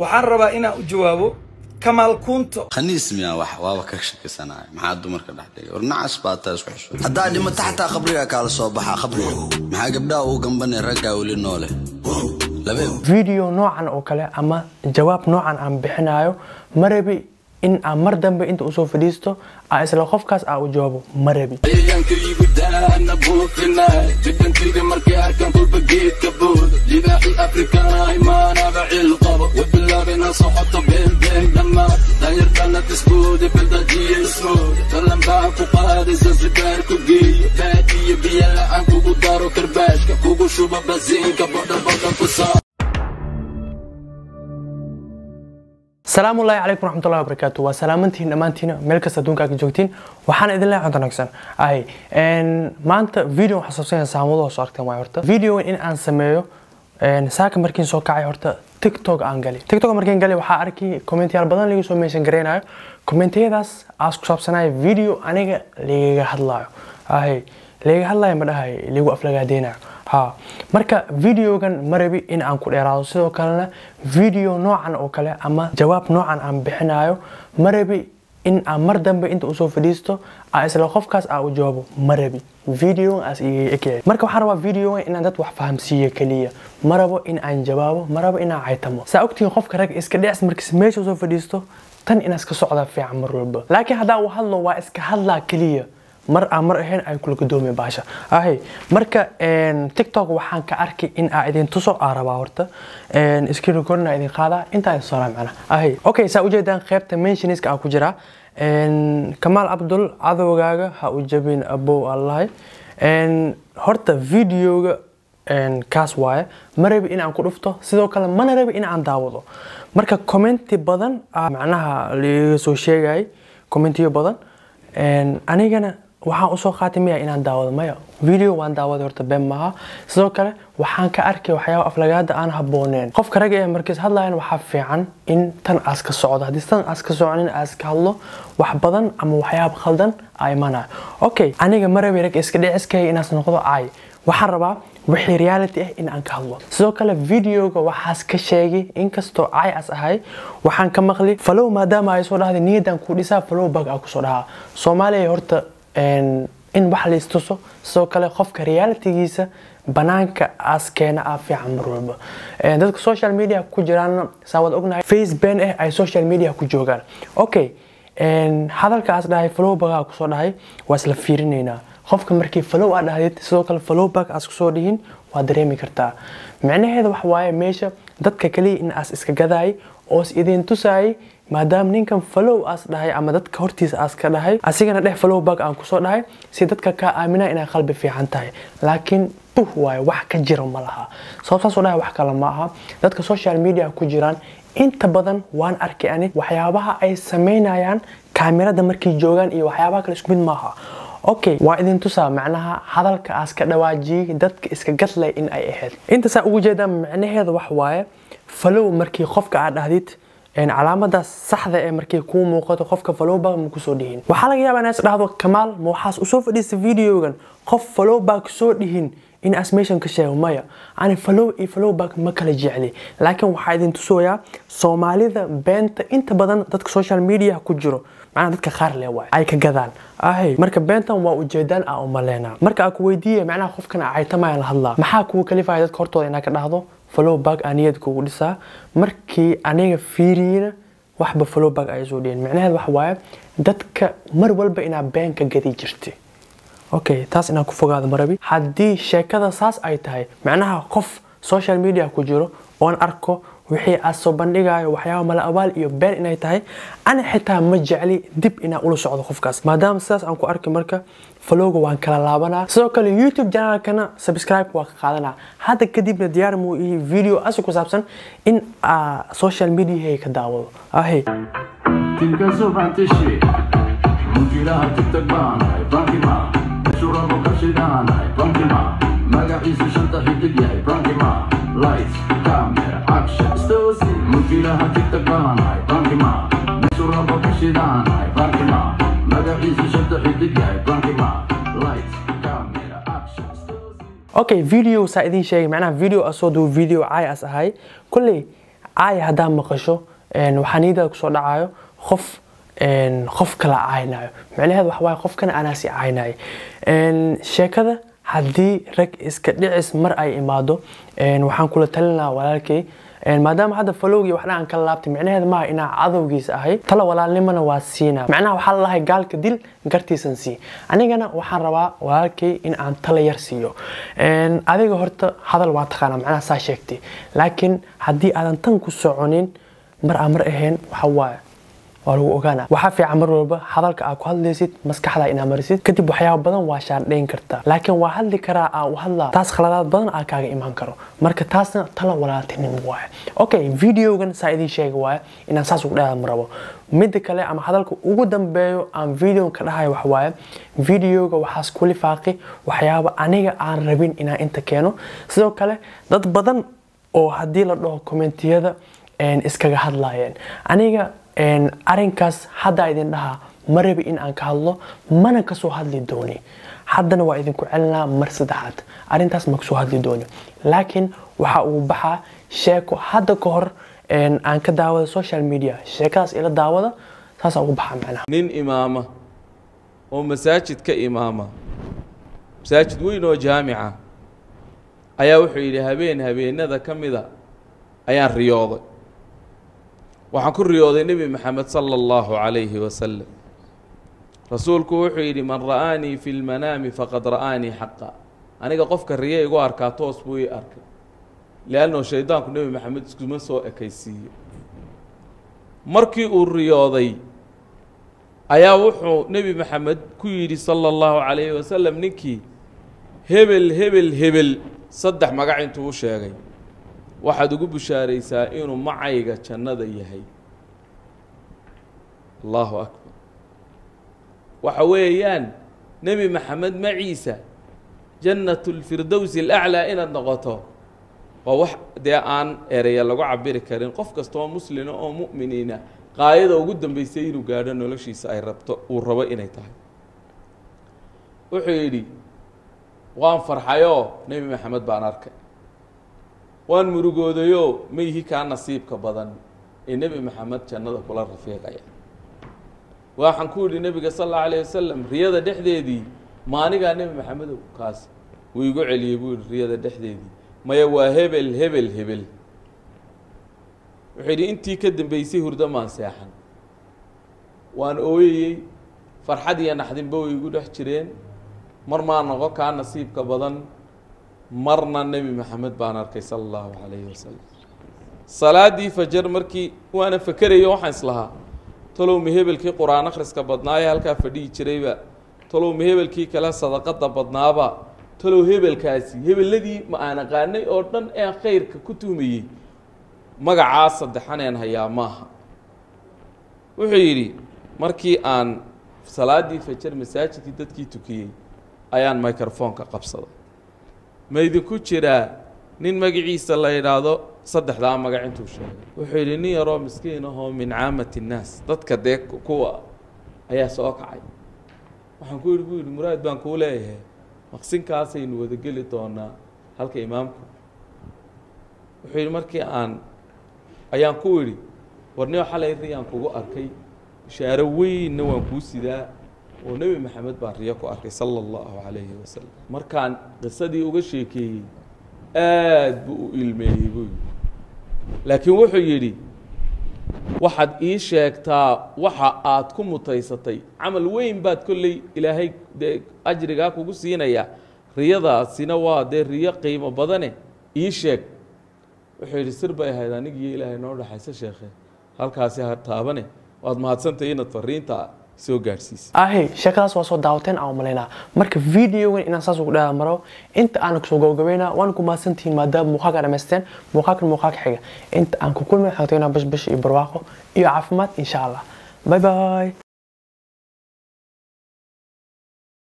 waxaan rabaa inaan u jawaabo kamaal kuunto khaniis miyaa wax? Waaba ka shakisanahay. Maxaa dumarka dhex dhigay? War nacas baa taa isku xisho haddaa dhimata xataa qabrigaa kaala soo baxa qabriga maxaa gabdhaha uu gambanay raggaa weli noole? Video noocan oo kale ama jawaab noocan aan bixinayo ma rabi in aan mar dambe inta u soo fadhiisto aan isla qofkaas aan u jawaabo ma rabi salaamu ullahi calaykum waraxmatullahi wabarakaatu waa salaamantihiin dhammaantiina meel kasta adduunka joogtiin. Waxaan idin leeyahay cunto wanaagsan. Ahay maanta video waxaa sabsanaya saamadoo soo aragteen waay horta. Video in aan sameeyo saaka markiin soo kacay horta tiktok aan gali tiktok markiin gali waxaa arkay kommentiyaal badan lagu soo meeshan gareynayo kommentiyadaas aas ku saabsanaya video aniga lagaga hadlaayo. Ahay lagaga hadlaayo ma dhahay lagu aflagaadeynayo marka videogan ma rabi in aan ku dheeraado. Sidoo kalena video noocan oo kale ama jawaab noocan aan bixinayo ma rabi in aan mar dambe inta u soo fadhiisto aan isla qofkaas aan u jawaabo ma rabi. Video marka waxaan rabaa videogan inaan dad wax fahamsiiyo keliya ma rabo in aan jawaabo ma rabo inaan caytamo saa ogtihiin qofka rag iska dhecs markiis meesha u soo fadhiisto tan inaa iska socdaa fiican mar walba. Laakiin haddaa uu hadlo waa iska hadlaa keliya mar aan mar ahayn ay kula gadoomiya baasha ahay marka tiktok waxaan ka arkay in aa idin tuso aa rabaa horta screen idin qaadaa intaa idin macna ahay okay saa ujeedaan qaybta mentionska aan ku jiraa. Kamaal abdul cadowgaaga ha u jabin abow allahay horta videoga kaas waaye ma rabi in aan ku dhufto sidoo kale mana rabi in aan daawado. Marka commenti badan macnaha laga soo sheegayay commentiyo badan anigana waxaan u soo qaatay miya inaan daawado maya video waan daawaday horta been maaha. Sidoo kale waxaan ka arkay waxyaaba aflagaada aan habooneen qofka rag ee markiis hadlayan waxaa fiican in tan aas socdo. Haddii tan aas ka soconin aas hadlo wax badan ama waxyaaba khaldan aa imanaya okay aniga ma rabi rag iska dhiciskaya inaas noqdo caay waxaan rabaa wixii reality ah in aan ka hadlo. Sidoo kale videoga waxaas ka sheegay inkastoo caay as ahay waxaan ka maqli falow maadaama ay soo dhahday niyadan ku dhisaa falow bag aa ku soo dhahaa. Soomaaliya horta in wax la istuso sidoo kale qofka realitygiisa banaanka aas keena aa fiican mar walba dadka social media ku jiraanna saa wad ognahay face ban ah ay social media ku joogaan. Okay hadalka aas dhahay flow bagaa ku soo dhahay waa isla fiirinaynaa. Qofka markii flow aa dhahdid sidoo kale flow bag aas ku soo dhihin waa dareemi kartaa. Micnaheeda wax waaye meesha dadka kaliya in aas iska gadaay oos idin tusaayay maadaama ninkan falow aas dhahay ama dadka hortiisa aas ka dhahay asigana dhex falow bag aan ku soo dhahay si dadka kaa aaminaa inay qalbi fiican tahay. Laakiin buh waaye wax ka jira ma laha. Sababtaasoo dhahay wax kale ma aha. Dadka social media ku jiraan inta badan waan arkay ani waxyaabaha ay samaynayaan kaamirada markay joogaan iyo waxyaabaha kale isku mid maaha okay waa idin tusaa macnaha hadalka aas ka dhawaajiyey dadka iska gadlay in ay ahayd. Inta saa ugu jeedaan macnaheeda wax waaye falow markii qofka aad dhahdid calaamadaas saxda ee markay kuu muuqato qofka falowbag ma ku soo dhihin. Waxaa laga yaabaa inaas dhahdo kamaal ma waxaas u soo fadhiista videogan qof falowbag soo dhihin in as meeshan ka sheego maya. Ani falow iyo falowbag ma kala jecli. Laakiin waxaa idin tusayaa soomaalida beenta inta badan dadka social media ku jiro macnaha dadka qaar le waay ay ka gadaan. Ahay marka beentan waa ujeedaan aa umaleynaa. Marka aa ku weydiiya macnaha qofkan caytamayaan la hadlaa. Maxaa kugu kalifaya dadka hortooda inaa ka dhahdo? Flowbag aa niyad kugu dhisaa. Markii aniga fiiriyina waxba flowbag ay soo dhihin. Micnaheed wax waaye dadka mar walba inaa been ka gadi jirta okay taas inaan ku fogaado marabi. Haddii sheekada saas ay tahay macnaha qof social media ku jiro oon arko wixii aad soo bandhigayo waxyaaba mala abaal iyo been inay tahay ana xitaa ma jecli dib inaan ula socdo qofkaas. Maadaama sidaas aan ku arki marka falowga waan kala laabanaa. Sidoo kale youtube janaalkana subscribe waa ka qaadanaa. Hadda kadibna diyaar muu ihi video asi ku saabsan in social media ka daawado ahe magaciisu mujilaha tigtag baanahay bankima shurabo ka shidaanahay bankima shanta xidig yahay bankima lights camera action stosi okay video saa idin sheegay macnaha video asoo duu video caay as ahay. Kulley caaya haddaa maqasho waxaa niyadaada ku soo dhacayo qof qof kala caaynayo micnaheedu waxa waaye qofkana anaasi caaynayo Een, sheekada haddii rag iska dhicis mar ay imaado waxaan kula talin lahaa walaalkay maadaama hadda falowgii waxna aan kala laabtay micnaheedu maaha inaa cadowgiisa ahay tala walaalnimana waa siinaa macnaha waxaa la lahay gaalka dil gartiisan sii. Anigana waxaan rabaa walaalkay in aan tala yar siiyo. Adiga horta hadal waa taqaanaa macnaha saa sheegtay. Laakiin haddii aadan tan ku soconin mar aan mar ahayn waxa waaye waa lagu ogaana waxaa fiican mar walba hadalka aad ku hadlaysid maskaxda inaad marisid kadib waxyaaba badan waa shaandhayn kartaa laakiin waa hadli karaa aa u taas khaladaad badan aa kaaga imaan karo. Marka taasna tala walaaltinimo waaye. Okay videogan saa idiin sheega waaye inaan saas ugu dhaada ma rabo midda kale ama hadalka ugu dambeeyo aan videogan ka dhahayo waxa waaye videoga waxaas ku lifaaqi waxyaaba aniga aan rabin inaan inta keeno. Sidoo kale dad badan oo haddii la dhaho kommentiyada iskaga hadlaayeen. Aniga een, arrinkaas haddaa idin dhahaa ma rabi in aan ka hadlo mana ka soo hadli dooni. Haddana waa idinku celinaa mar saddexaad arrintaas ma ka soo hadli dooni. Laakiin waxa uu baxaa sheeko hadda ka hor aan ka daawada social media. Sheekadaas ila daawada saasaa ugu baxaa macnaha. Nin imaama oo masaajid ka imaama masaajid weyn oo jaamica ayaa wuxuu yidhi habeen habeenada ka mida ayaan riyooday waxaan ku riyooday nebi maxamed sala allahu calayhi wasalam rasuulku wuxuu yidhi man ra'aanii fi lmanaami faqad ra'aanii xaqa. Aniga qofka riye igu arkaa toos buu ii arkay. Leannao shaydaanku nebi maxamed iskuma soo ekaysiiyo. Markii uu riyooday ayaa wuxuu nebi maxamed ku yidhi sala allahu calayhi wasalam ninkii hebel hebel hebel saddex magac intuu u sheegay waxaad ugu bushaaraysaa inuu macayga jannada yahay. Allahu akbar. Waxa weeyaan nebi maxamed maciisa jannatu lfirdowsi alaclaa inaad noqoto. Waa wax dee aan ereya lagu cabiri karin. Qof kastoo muslina oo mu'miniina qaayada ugu dambeysay inuu gaadho noloshiisa ay rabto uu rabo inay tahay. Wuxuu yidhi waan farxayoo nebi maxamed baan arkay waan murugoodayoo mayhi kaa nasiibka badan ee nebi maxamed jannada kula rafiiqaya. Waxaan ku yidhi nebiga sal allahu alayh wasalam riyada dhexdeedii maanigaa nebi maxamedow kaas wuu igu celiyey buu yihi riyada dhexdeedii. Maya waa hebel hebel hebel. Wuxuu yidhi intii ka dambeysay hurdo maan seexan. Waan ooyayey farxad iyo naxdinba way igu dhex jireen. Mar maa noqon kaa nasiibka badan marna nebi maxamed baan arkay sala allahu calayhi wasalam salaadii fajar markii waana fakerayo waxaan islahaa talow ma hebelkii qur'aan akhriska badnaaye halkaa fadhihi jirayba talow ma hebelkii kale sadaqada badnaaba talow hebelkaasi hebeladii ma aan aqaanay oo dhan ee khayrka ku tuhmayey magacaa saddexaneen hayaa maaha. Wuxuu yidhi markii aan salaadii fajar masaajidkii dadkii tukiyey ayaan microfoonka qabsaday ma idinku jiraa nin magaciisa la yidhaahdo saddexdaa magac intuu sheegay. Wuxuu yidhi nin yaroo miskiin ahoo min caamati innaas dadka dee kuwa ayaa soo kacay. Waxaan ku yidhi buu yidhi muraad baan kuu leeyahay. Maqsinkaasaynu wadageli doonaa halka imaamku. Wuxuu yidhi markii aan ayaan ku idhi warnio xalay riyaan kugu arkay bishaaro weynna waan kuu sidaa oo nebi maxamed baan riyo ku arkay sala allahu calayhi wasalam markaan qisadii uga sheekeeyey aad buu u ilmeeyey buu yidhi. Laakiin wuxuu yidhi waxaad ii sheegtaa waxa aad ku mutaysatay. Camal weyn baad kolley ilaahay dee ajrigaa kugu siinaya. Riyadaasina waa dee riyo qiimo badane. Ii sheeg. Wuxuu yidhi sir bay ahayd anigiiyo ilaahay noo dhexaysa sheekhe. Halkaasi ha taabane. Waad mahadsantahay inaad fariinta soo gaadhsiisay ahe sheekadaas waa soo daawateen aan umalaynaa marka videogan inaan saas ugu dheeda maro inta aan ku soo gabagabayna waan ku mahadsantihiin maadaama muuqaalka dhamaysteen muuqaalkan muuqaalka xiga. Inta aan ku kulmay waxaan tagaynaa bash bash iyo barwaaqo iyo caafimaad insha allah. Bye bye